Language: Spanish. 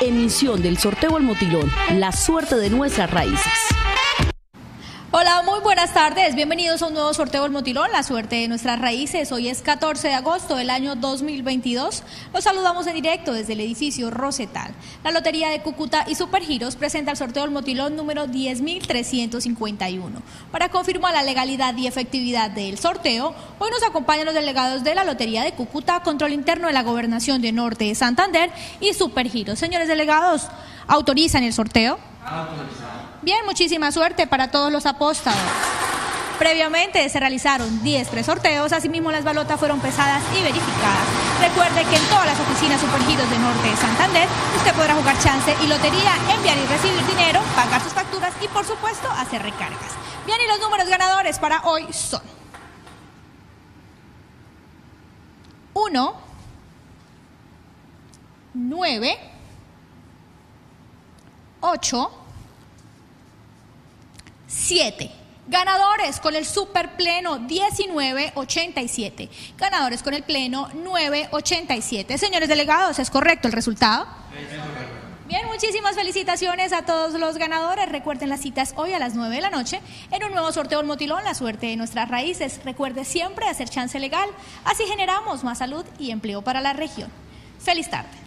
emisión del sorteo al motilón, la suerte de nuestras raíces. Hola, muy buenas tardes. Bienvenidos a un nuevo sorteo del Motilón, la suerte de nuestras raíces. Hoy es 14 de agosto del año 2022. Los saludamos en directo desde el edificio Rosetal. La Lotería de Cúcuta y Supergiros presenta el sorteo del Motilón número 10.351. Para confirmar la legalidad y efectividad del sorteo, hoy nos acompañan los delegados de la Lotería de Cúcuta, Control Interno de la Gobernación de Norte de Santander y Supergiros. Señores delegados, ¿autorizan el sorteo? Bien, muchísima suerte para todos los apóstolos. Previamente se realizaron 10 presorteos, asimismo las balotas fueron pesadas y verificadas. Recuerde que en todas las oficinas Supergiros de Norte de Santander usted podrá jugar chance y lotería, enviar y recibir dinero, pagar sus facturas y por supuesto hacer recargas. Bien, y los números ganadores para hoy son 1, 9, 8, 7. Ganadores con el super pleno 1987. Ganadores con el pleno 987. Señores delegados, ¿es correcto el resultado? Bien, muchísimas felicitaciones a todos los ganadores. Recuerden las citas hoy a las 9 de la noche en un nuevo sorteo del Motilón, la suerte de nuestras raíces. Recuerde siempre hacer chance legal. Así generamos más salud y empleo para la región. Feliz tarde.